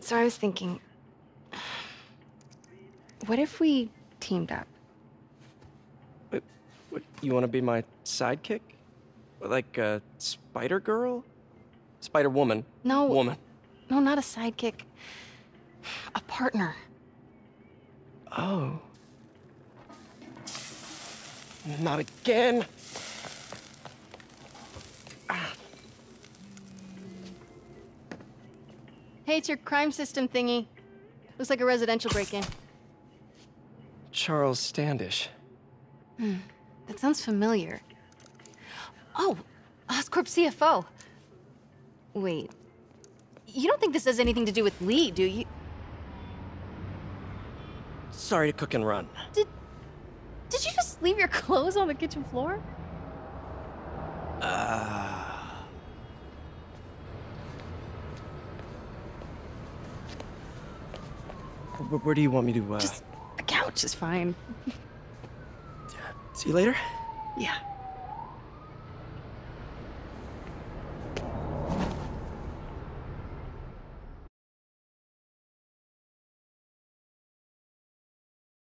So I was thinking, what if we teamed up? What, what you want to be my sidekick? Like a spider girl? Spider woman. No. Woman. No, not a sidekick. A partner. Oh. Not again. Hey, it's your crime system thingy. Looks like a residential break-in. Charles Standish. Hmm, that sounds familiar. Oh, Oscorp CFO. Wait. You don't think this has anything to do with Li, do you? Sorry to cook and run. Did you just leave your clothes on the kitchen floor? Where, where do you want me to, uh... Just the couch is fine. See you later? Yeah.